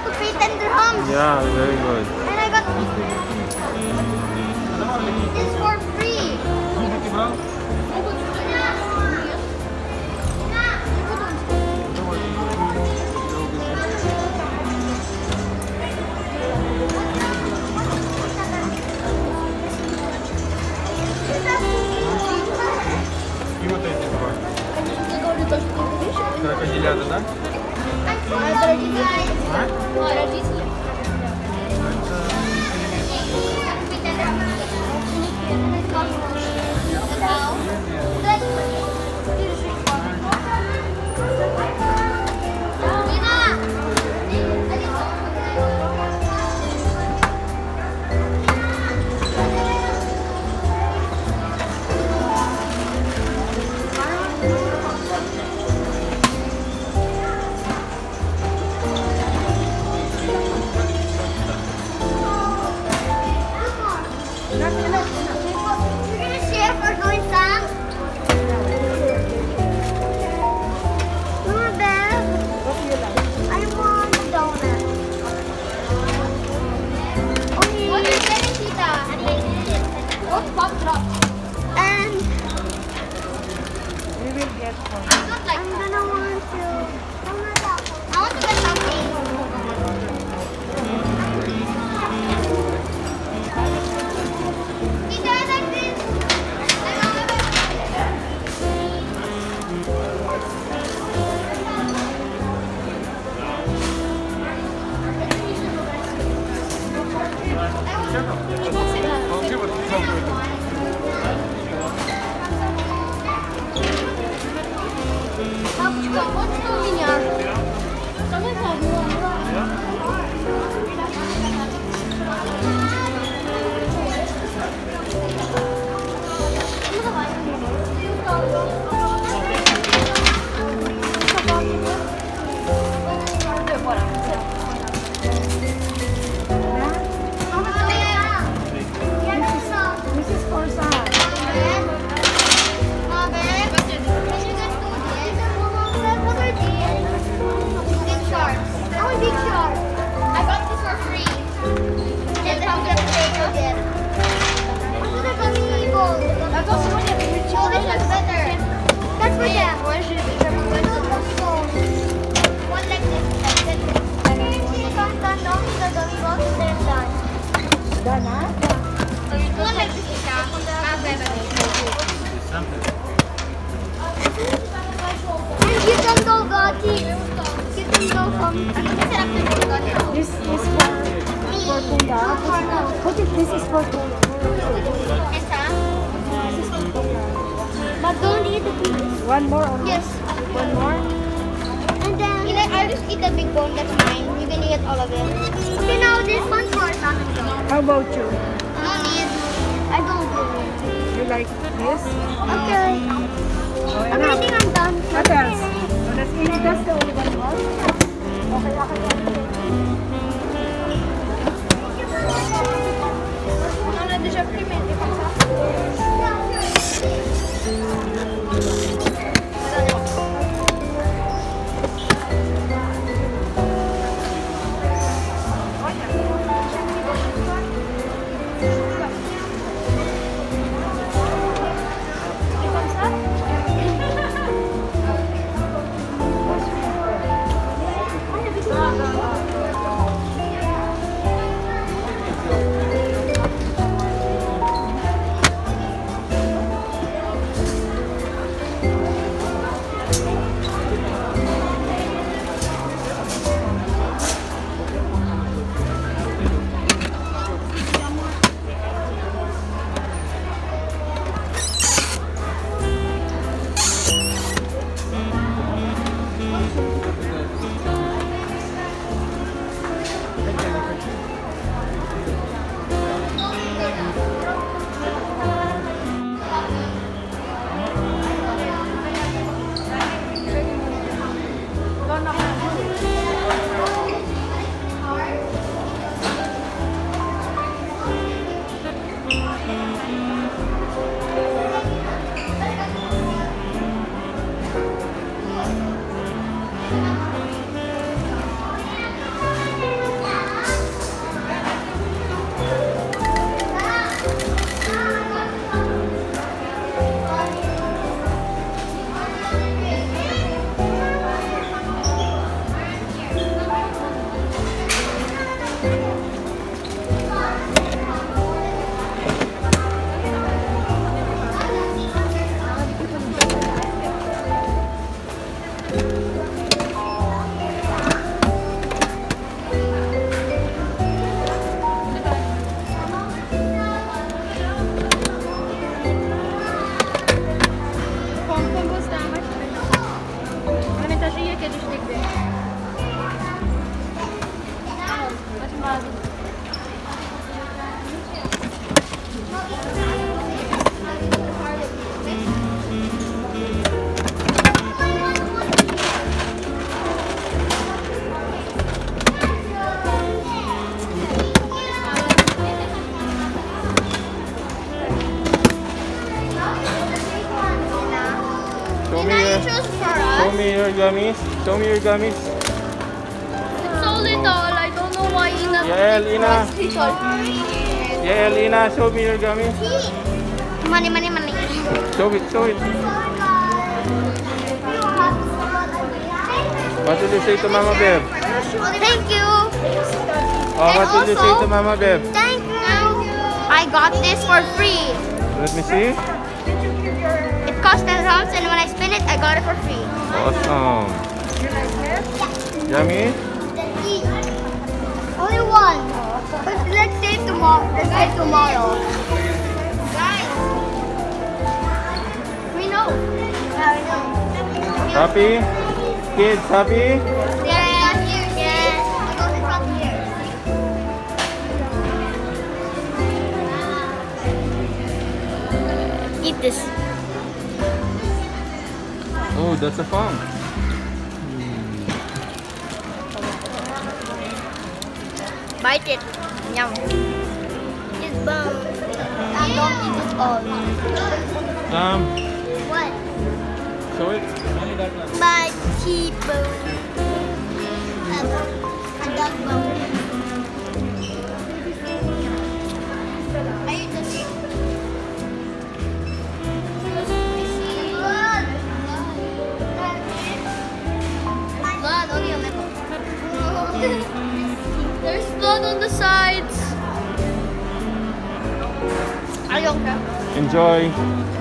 have to pay 10 dirhams. Yeah, very good. And I got mm-hmm. this for Không, cái bình xăng. You can go Gotti. You can go from. Masarap yung burger. This is for. What if this is for Punda? Esa? This is for Punda. But don't eat the piece. One more or Yes. One more? And then. You know, I'll just eat the big bone. That's mine. You can eat all of it. How about you? Um, no need. I don't do it. You like this? Okay. Oh, I think I'm done. What else? So that's it. That's the only one more. Okay, okay, okay. No, déjà pris, magia que eles têm. Mas, mas... gummies. Show me your gummies. It's so little. I don't know why Ina. Yael, Ina. Yael, Ina, show me your gummies. Money, money, money. Show it, show it. What did you say to Mama Bev? Thank you. Oh, what did you say to Mama Bev? Thank you. I got this for free. Let me see. Cost 10 pounds and when I spin it, I got it for free. Awesome. you like this? Yummy? Only one. But let's save tomorrow. Let's save tomorrow. Guys, We know. Yeah, we know. Happy? Kids, happy? yes, yes. I got it from here. Eat this. Oh, that's a farm. Bite it. Yum. It's bomb. I don't eat it all. Um, What? show it. My T-bone. A There's blood on the sides. I don't care. Enjoy.